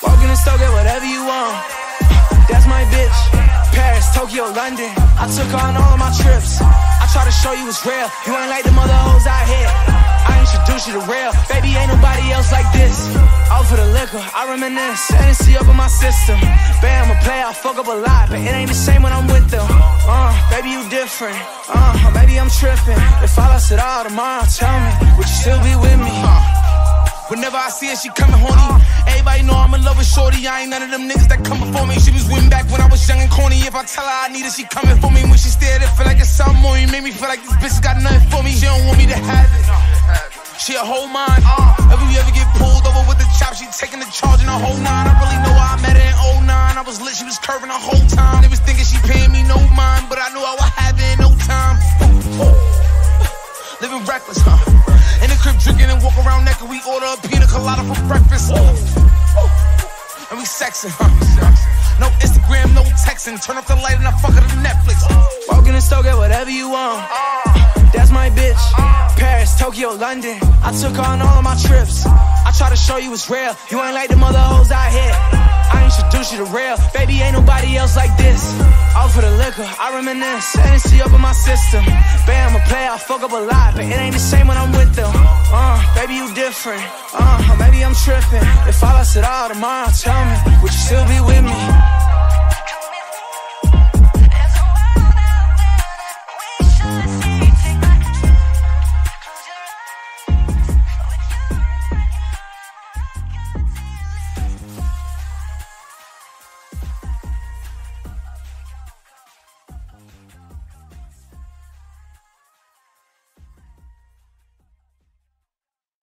Walk in the store, get whatever you want. That's my bitch. Paris, Tokyo, London. I took on all of my trips. I try to show you it's real. You ain't like the mother hoes out here. I you to real. Baby, ain't nobody else like this. All for the liquor, I reminisce. Hennessy up in my system. Bam, I'm a play, I fuck up a lot, but it ain't the same when I'm with them. Uh, baby, you different. Uh, maybe I'm tripping. If I lost it all tomorrow, tell me, would you still be with me? Whenever I see her, she coming horny. Everybody know I'm in love with Shorty. I ain't none of them niggas that come before me. She was winning back when I was young and corny. If I tell her I need her, she coming for me. When she stared, it feel like it's something more. You make me feel like this bitch got nothing for me. She don't want me it. She a whole mind. Uh, if you ever get pulled over with the chop, she taking the charge in a whole nine. I really know why I met her in 09. I was lit, she was curving the whole time. They was thinking she paying me no mind, but I knew I would have it in no time. Living reckless, huh? In the crib drinking and walk around naked. We order a pina colada for breakfast. And we sexing, huh? No Instagram, no texting. Turn off the light and I fuck her to Netflix. Walk in the store, get whatever you want. Tokyo, London. I took on all of my trips. I try to show you it's real. You ain't like the mother hoes out here. I introduce you to real. Baby, ain't nobody else like this. All for the liquor, I reminisce. Hennessy up in my system. Bam, I'm a play, I fuck up a lot, but it ain't the same when I'm with them. Uh, baby, you different. Uh, maybe I'm tripping. If I lost it all tomorrow, tell me, would you still